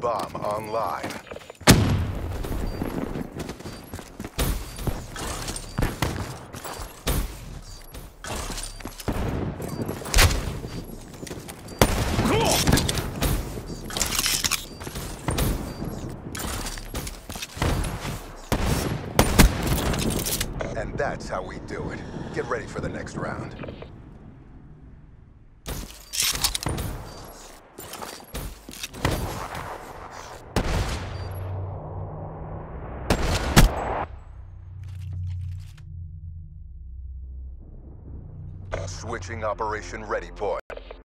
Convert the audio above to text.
Bomb online. And that's how we do it. Get ready for the next round. Switching operation ready point.